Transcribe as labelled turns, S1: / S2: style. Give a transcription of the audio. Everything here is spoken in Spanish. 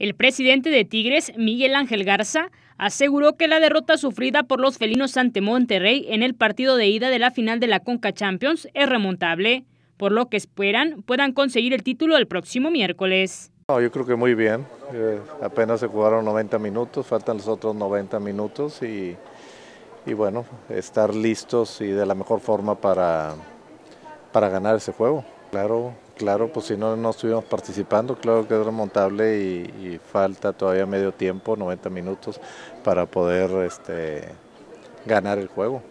S1: El presidente de Tigres, Miguel Ángel Garza, aseguró que la derrota sufrida por los felinos ante Monterrey en el partido de ida de la final de la Conca Champions es remontable, por lo que esperan puedan conseguir el título el próximo miércoles.
S2: yo creo que muy bien, eh, apenas se jugaron 90 minutos, faltan los otros 90 minutos y, y bueno, estar listos y de la mejor forma para, para ganar ese juego. Claro, claro, pues si no, no estuvimos participando, claro que es remontable y, falta todavía medio tiempo, 90 minutos, para poder este, ganar el juego.